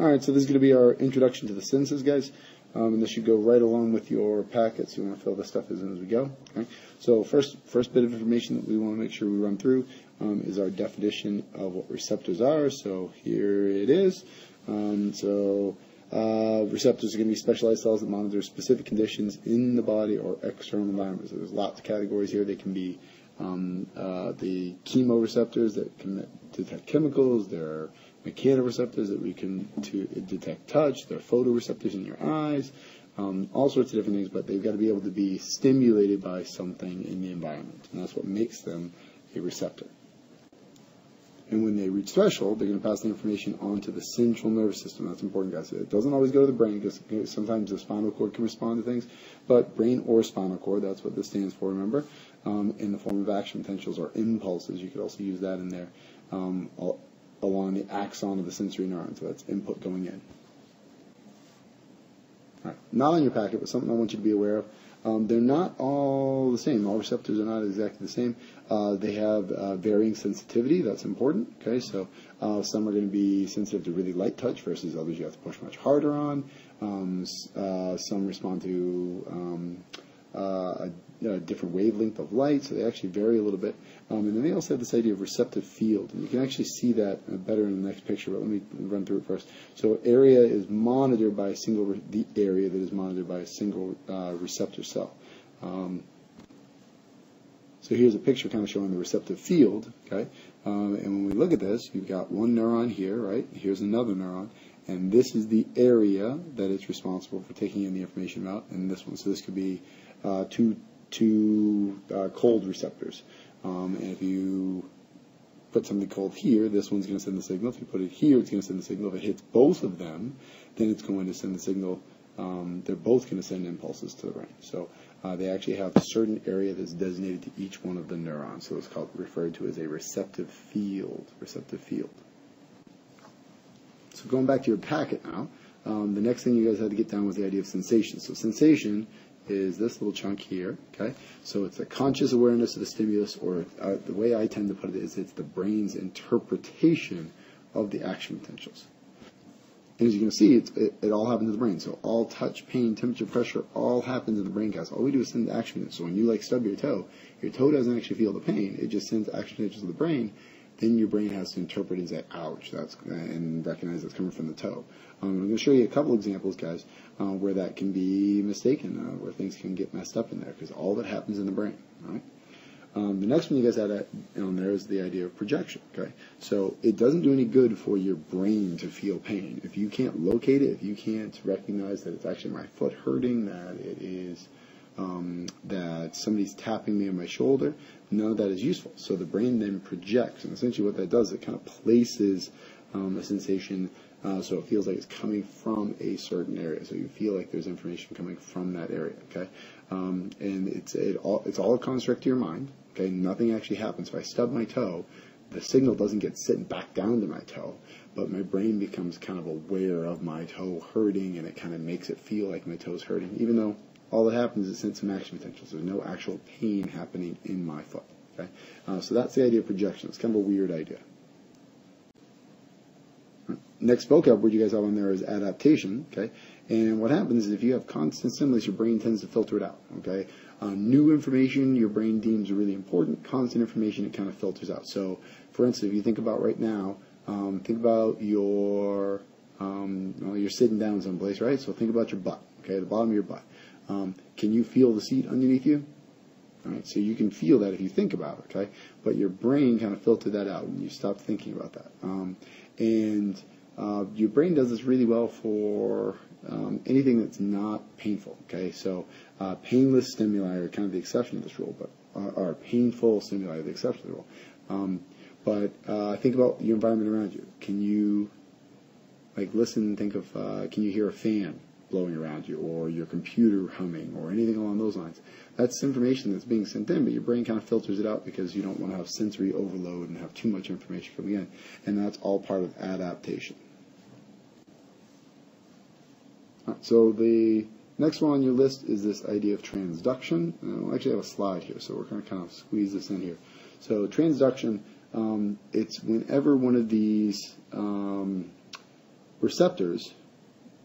Alright, so this is going to be our introduction to the senses, guys. Um, and this should go right along with your packets. You want to fill this stuff in as we go. Okay? So first, first bit of information that we want to make sure we run through um, is our definition of what receptors are. So here it is. Um, so uh, receptors are going to be specialized cells that monitor specific conditions in the body or external environments. So there's lots of categories here. They can be um, uh, the chemoreceptors that can detect chemicals. There are mechanoreceptors that we can to detect touch. There are photoreceptors in your eyes. Um, all sorts of different things, but they've got to be able to be stimulated by something in the environment, and that's what makes them a receptor. And when they reach threshold, they're going to pass the information on to the central nervous system. That's important, guys. It doesn't always go to the brain because sometimes the spinal cord can respond to things, but brain or spinal cord, that's what this stands for, remember, um, in the form of action potentials or impulses. You could also use that in there. Um, along the axon of the sensory neuron. So that's input going in. All right. Not on your packet, but something I want you to be aware of. Um, they're not all the same. All receptors are not exactly the same. Uh, they have uh, varying sensitivity. That's important. Okay, so uh, some are going to be sensitive to really light touch versus others you have to push much harder on. Um, uh, some respond to um, uh, a, a, different wavelength of light, so they actually vary a little bit. Um, and then they also have this idea of receptive field, and you can actually see that uh, better in the next picture. But let me run through it first. So area is monitored by a single the area that is monitored by a single uh, receptor cell. Um, so here's a picture kind of showing the receptive field, okay? Um, and when we look at this, you've got one neuron here, right? Here's another neuron, and this is the area that it's responsible for taking in the information about, and this one. So this could be uh, two, two uh, cold receptors. Um, and if you put something cold here, this one's going to send the signal. If you put it here, it's going to send the signal. If it hits both of them, then it's going to send the signal. Um, they're both going to send impulses to the brain. So uh, they actually have a certain area that's designated to each one of the neurons. So it's called referred to as a receptive field. Receptive field. So going back to your packet now, um, the next thing you guys had to get down was the idea of sensation. So sensation is this little chunk here. Okay, so it's a conscious awareness of the stimulus, or uh, the way I tend to put it is it's the brain's interpretation of the action potentials. And as you can see, it, it, all happens in the brain. So all touch, pain, temperature, pressure, all happens in the brain guys. All we do is send the action. So when you like stub your toe, your toe doesn't actually feel the pain. It just sends action potentials to the brain, then your brain has to interpret and say, ouch, that's, and recognize it's coming from the toe. Um, I'm going to show you a couple examples, guys, uh, where that can be mistaken, uh, where things can get messed up in there, because all that happens in the brain, all right? Um, the next one you guys had on there is the idea of projection. Okay, so it doesn't do any good for your brain to feel pain if you can't locate it, if you can't recognize that it's actually my foot hurting, that it is that somebody's tapping me on my shoulder, none of that is useful. So the brain then projects, and essentially what that does, it kind of places um, a sensation uh, so it feels like it's coming from a certain area. So you feel like there's information coming from that area. Okay, um, and it's it all it's all a construct to your mind. Okay, nothing actually happens. If I stub my toe, the signal doesn't get sent back down to my toe, but my brain becomes kind of aware of my toe hurting, and it kind of makes it feel like my toe's hurting, even though all that happens is send some action potentials. There's no actual pain happening in my foot. Okay, uh, so that's the idea of projection. It's kind of a weird idea. Next vocab word you guys have on there is adaptation. Okay, and what happens is if you have constant stimulus, your brain tends to filter it out. Okay, uh, new information your brain deems really important. Constant information it kind of filters out. So, for instance, if you think about right now, um, think about your um, well, you're sitting down someplace, right? So think about your butt. Okay, the bottom of your butt. Um, can you feel the seat underneath you? All right, so you can feel that if you think about it, okay? But your brain kind of filtered that out and you stop thinking about that. Um, and uh, your brain does this really well for um, anything that's not painful, okay? So uh, painless stimuli are kind of the exception to this rule, but uh, are painful stimuli are the exception to the rule. Um, but uh, think about your environment around you. Can you, like, listen and think of, uh, can you hear a fan? Blowing around you or your computer humming or anything along those lines. That's information that's being sent in, but your brain kind of filters it out because you don't want to have sensory overload and have too much information coming in. And that's all part of adaptation. Right, so the next one on your list is this idea of transduction. Uh, actually have a slide here, so we're going to kind of squeeze this in here. So transduction, um, it's whenever one of these um, receptors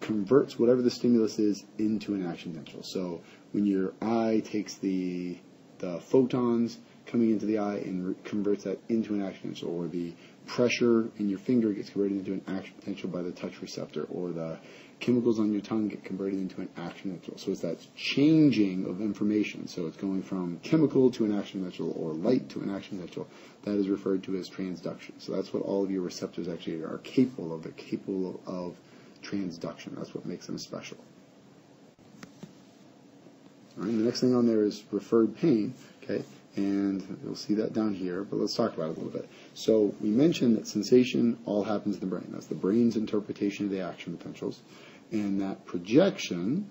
converts whatever the stimulus is into an action potential. So when your eye takes the the photons coming into the eye and converts that into an action potential, or the pressure in your finger gets converted into an action potential by the touch receptor, or the chemicals on your tongue get converted into an action potential. So it's that changing of information. So it's going from chemical to an action potential or light to an action potential. That is referred to as transduction. So that's what all of your receptors actually are capable of. They're capable of transduction. That's what makes them special. All right, the next thing on there is referred pain. Okay, and you'll see that down here, but let's talk about it a little bit. So we mentioned that sensation all happens in the brain. That's the brain's interpretation of the action potentials. And that projection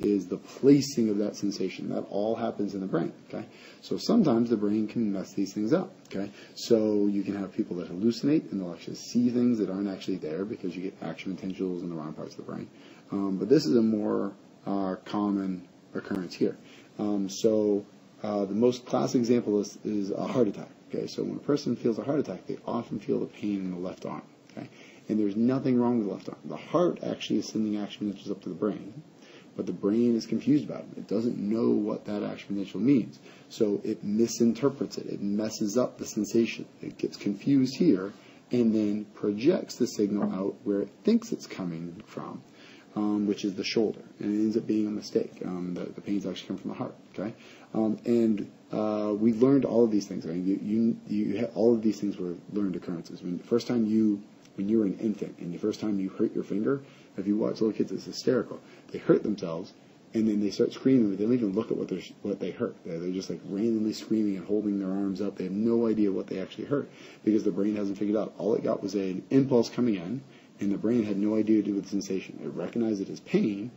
is the placing of that sensation. That all happens in the brain. Okay, so sometimes the brain can mess these things up. Okay, so you can have people that hallucinate and they'll actually see things that aren't actually there because you get action potentials in the wrong parts of the brain. Um, but this is a more uh, common occurrence here. Um, so uh, the most classic example is, is a heart attack. Okay, so when a person feels a heart attack, they often feel the pain in the left arm. Okay, and there's nothing wrong with the left arm. The heart actually is sending action potentials up to the brain, but the brain is confused about it. It doesn't know what that action potential means, so it misinterprets it. It messes up the sensation. It gets confused here, and then projects the signal out where it thinks it's coming from. Um, which is the shoulder, and it ends up being a mistake. Um, the, the pains actually come from the heart. Okay, um, and uh, we learned all of these things. I mean, you, you, you all of these things were learned occurrences. When the first time you, when you were an infant, and the first time you hurt your finger, if you watch little kids, it's hysterical. They hurt themselves, and then they start screaming, but they don't even look at what they what they hurt. They're, they're just like randomly screaming and holding their arms up. They have no idea what they actually hurt because the brain hasn't figured out. All it got was an impulse coming in, and the brain had no idea to do with the sensation. It recognized it as pain,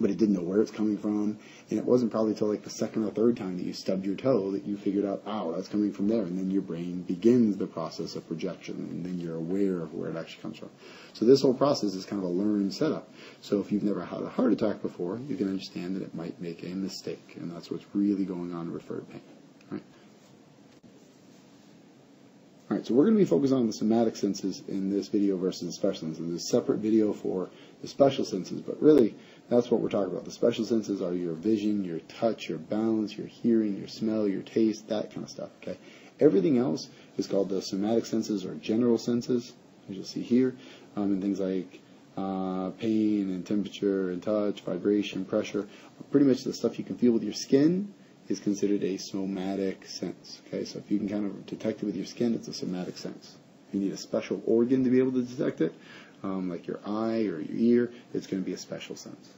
but it didn't know where it's coming from. And it wasn't probably until like the second or third time that you stubbed your toe that you figured out, oh, that's coming from there. And then your brain begins the process of projection, and then you're aware of where it actually comes from. So this whole process is kind of a learned setup. So if you've never had a heart attack before, you can understand that it might make a mistake, and that's what's really going on in referred pain. Right? All right, so we're going to be focused on the somatic senses in this video versus the special senses. There's a separate video for the special senses, but really that's what we're talking about. The special senses are your vision, your touch, your balance, your hearing, your smell, your taste, that kind of stuff. Okay. Everything else is called the somatic senses or general senses, as you'll see here, um, and things like uh, pain and temperature and touch, vibration, pressure. Pretty much the stuff you can feel with your skin is considered a somatic sense. Okay, so if you can kind of detect it with your skin, it's a somatic sense. You need a special organ to be able to detect it, um, like your eye or your ear, it's going to be a special sense.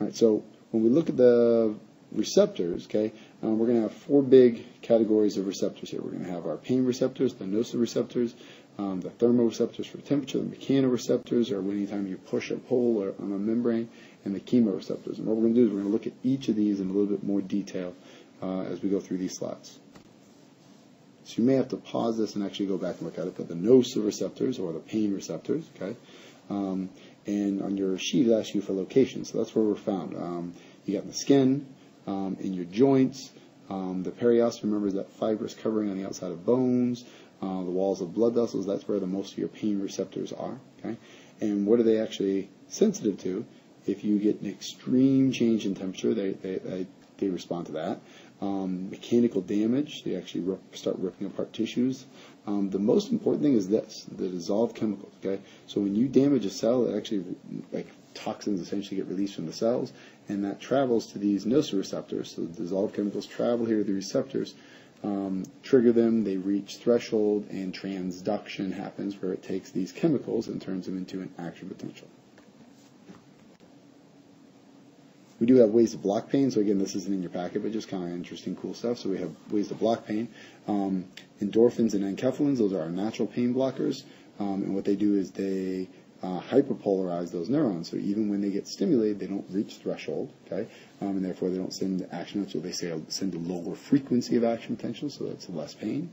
All right, so when we look at the receptors, okay, um, we're going to have four big categories of receptors here. We're going to have our pain receptors, the nociceptors, um, the thermoreceptors for temperature, the mechanoreceptors, or anytime you push or pull or on a membrane, and the chemoreceptors. And what we're going to do is we're going to look at each of these in a little bit more detail uh, as we go through these slides. So you may have to pause this and actually go back and look at it. But the nociceptors or the pain receptors, okay. Um, and on your sheet it asks you for location. So that's where we're found. Um, you got the skin, um, in your joints. Um, the periosteum, remember, is that fibrous covering on the outside of bones. Uh, the walls of blood vessels, that's where the most of your pain receptors are. Okay, and what are they actually sensitive to? If you get an extreme change in temperature, they they, they, they respond to that. Um, mechanical damage, they actually rip, start ripping apart tissues. Um, the most important thing is this: the dissolved chemicals. Okay, so when you damage a cell, it actually like toxins essentially get released from the cells, and that travels to these nociceptors. So the dissolved chemicals travel here to the receptors, um, trigger them, they reach threshold, and transduction happens where it takes these chemicals and turns them into an action potential. We do have ways to block pain. So again, this isn't in your packet, but just kind of interesting, cool stuff. So we have ways to block pain. Um, endorphins and enkephalins, those are our natural pain blockers. Um, and what they do is they uh, hyperpolarize those neurons. So even when they get stimulated, they don't reach threshold, okay? Um, and therefore they don't send action potential. They say send a lower frequency of action potential, so that's less pain.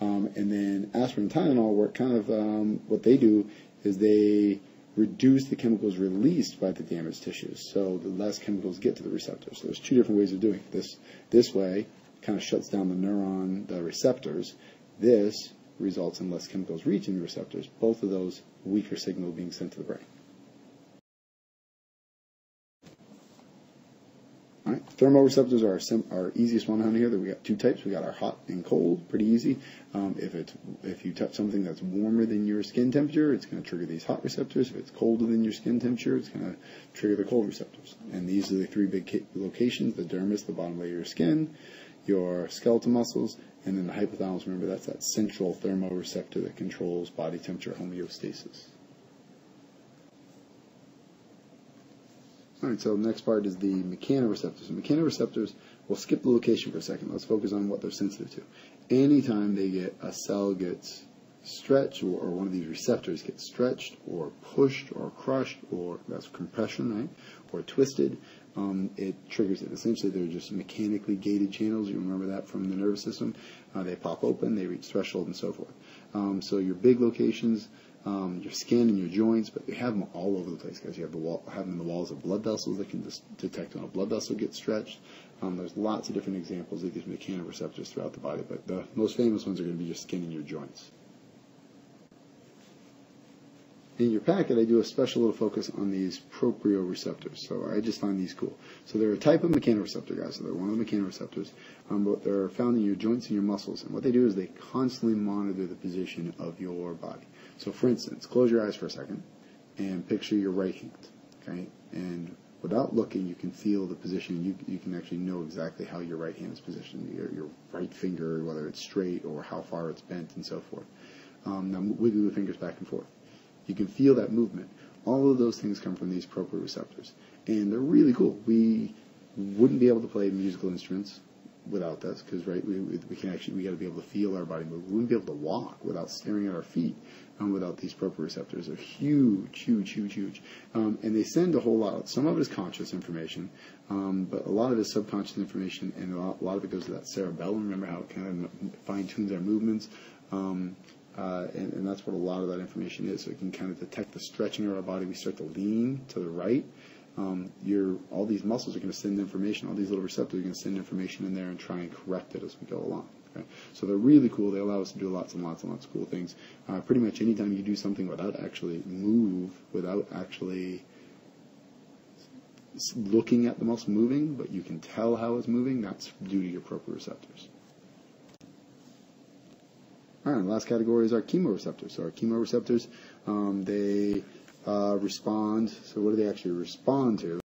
Um, and then aspirin and Tylenol work kind of um, what they do is they reduce the chemicals released by the damaged tissues, so the less chemicals get to the receptors. So there's two different ways of doing it. This this way kind of shuts down the neuron, the receptors. This results in less chemicals reaching the receptors. Both of those weaker signal being sent to the brain. Right, thermoreceptors are our, sim- our easiest one on here. That we got two types. We got our hot and cold, pretty easy. Um, if it's if you touch something that's warmer than your skin temperature, it's going to trigger these hot receptors. If it's colder than your skin temperature, it's going to trigger the cold receptors. And these are the three big ca- locations: the dermis, the bottom layer of your skin, your skeletal muscles, and then the hypothalamus. Remember, that's that central thermoreceptor that controls body temperature homeostasis. All right, so the next part is the mechanoreceptors. Mechanoreceptors, we'll skip the location for a second. Let's focus on what they're sensitive to. Anytime they get a cell gets stretched or, or one of these receptors gets stretched or pushed or crushed or that's compression, right? Or twisted, um, it triggers it. Essentially, they're just mechanically gated channels. You remember that from the nervous system. Uh, they pop open, they reach threshold, and so forth. Um, so your big locations, um, your skin and your joints, but you have them all over the place, guys. You have the wall, have them in the walls of blood vessels that can dis- detect when a blood vessel gets stretched. Um, there's lots of different examples of these mechanoreceptors throughout the body, but the most famous ones are going to be your skin and your joints. In your packet, I do a special little focus on these proprioceptors. So I just find these cool. So they're a type of mechanoreceptor, guys. So they're one of the mechanoreceptors, um, but they're found in your joints and your muscles. And what they do is they constantly monitor the position of your body. So, for instance, close your eyes for a second and picture your right hand. Okay, and without looking, you can feel the position. You you can actually know exactly how your right hand is positioned. Your, your right finger, whether it's straight or how far it's bent, and so forth. Um, now wiggle the fingers back and forth. You can feel that movement. All of those things come from these proprioceptors, and they're really cool. We wouldn't be able to play musical instruments without this, because right, we, we can actually we got to be able to feel our body move. We wouldn't be able to walk without staring at our feet, um, without these proprioceptors. They're huge, huge, huge, huge, um, and they send a whole lot. Some of it is conscious information, um, but a lot of it is subconscious information, and a lot, a lot of it goes to that cerebellum. Remember how it kind of fine tunes our movements. Um, uh, and, and, that's what a lot of that information is. So it can kind of detect the stretching of our body. We start to lean to the right. Um, all these muscles are going to send information. All these little receptors are going to send information in there and try and correct it as we go along. Okay? So they're really cool. They allow us to do lots and lots and lots of cool things. Uh, pretty much anytime you do something without actually move, without actually looking at the muscle moving, but you can tell how it's moving, that's due to your proprioceptors. All right, last category is our chemoreceptors. So our chemoreceptors, um, they uh, respond. So what do they actually respond to?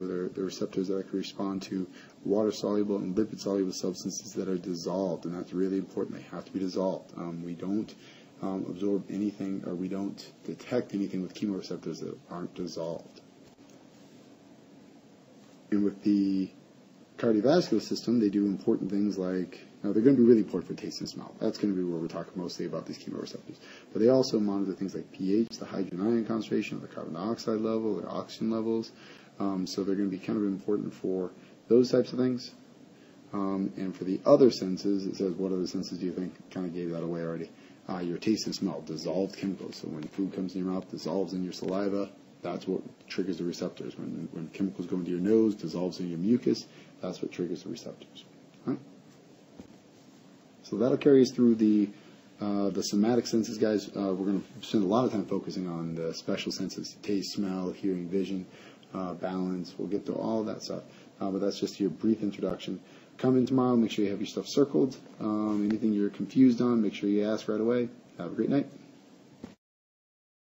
They're receptors that can respond to water-soluble and lipid-soluble substances that are dissolved, and that's really important. They have to be dissolved. Um, we don't um, absorb anything, or we don't detect anything with chemoreceptors that aren't dissolved. And with the cardiovascular system, they do important things like now, they're going to be really important for taste and smell. That's going to be where we're talking mostly about these chemoreceptors. But they also monitor things like pH, the hydrogen ion concentration, the carbon dioxide level, their oxygen levels. Um, so they're going to be kind of important for those types of things. Um, and for the other senses, it says, what other senses do you think? Kind of gave that away already. Uh, your taste and smell, dissolved chemicals. So when food comes in your mouth, dissolves in your saliva, that's what triggers the receptors. When, when chemicals go into your nose, dissolves in your mucus, that's what triggers the receptors. Right? So that'll carry us through the uh, the somatic senses, guys. Uh, we're going to spend a lot of time focusing on the special senses: taste, smell, hearing, vision, uh, balance. We'll get to all that stuff, uh, but that's just your brief introduction. Come in tomorrow. Make sure you have your stuff circled. Um, anything you're confused on, make sure you ask right away. Have a great night.